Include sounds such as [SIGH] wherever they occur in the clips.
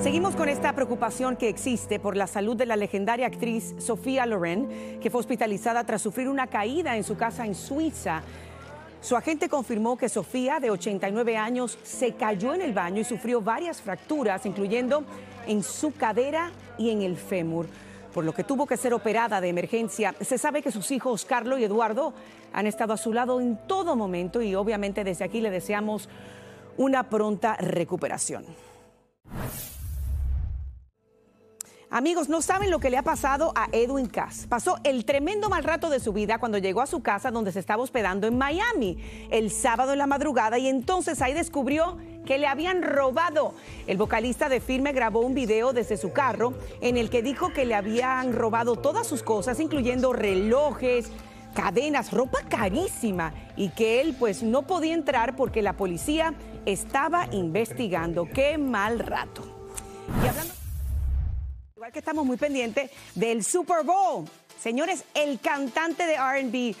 Seguimos con esta preocupación que existe por la salud de la legendaria actriz Sofía Loren, que fue hospitalizada tras sufrir una caída en su casa en Suiza. Su agente confirmó que Sofía, de 89 años, se cayó en el baño y sufrió varias fracturas, incluyendo en su cadera y en el fémur, por lo que tuvo que ser operada de emergencia. Se sabe que sus hijos, Carlos y Eduardo, han estado a su lado en todo momento y obviamente desde aquí le deseamos una pronta recuperación. Amigos, no saben lo que le ha pasado a Edwin Cass. Pasó el tremendo mal rato de su vida cuando llegó a su casa donde se estaba hospedando en Miami el sábado en la madrugada y entonces ahí descubrió que le habían robado. El vocalista de Firme grabó un video desde su carro en el que dijo que le habían robado todas sus cosas, incluyendo relojes, cadenas, ropa carísima y que él pues no podía entrar porque la policía estaba investigando. Qué mal rato. Y hablando Igual que estamos muy pendientes del Super Bowl. Señores, el cantante de RB,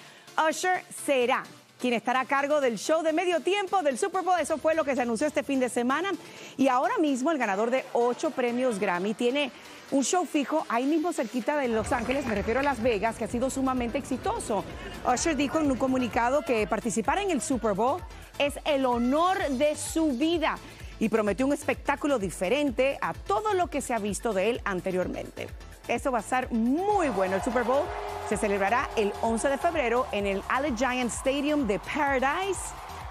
Usher, será quien estará a cargo del show de medio tiempo del Super Bowl. Eso fue lo que se anunció este fin de semana. Y ahora mismo el ganador de ocho premios Grammy tiene un show fijo ahí mismo cerquita de Los Ángeles, me refiero a Las Vegas, que ha sido sumamente exitoso. Usher dijo en un comunicado que participar en el Super Bowl es el honor de su vida y prometió un espectáculo diferente a todo lo que se ha visto de él anteriormente. Eso va a estar muy bueno. El Super Bowl se celebrará el 11 de febrero en el Allegiant Stadium de Paradise,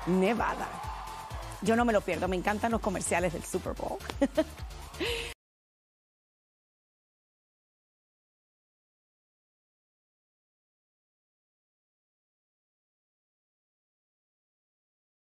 Nevada. Yo no me lo pierdo, me encantan los comerciales del Super Bowl. [LAUGHS]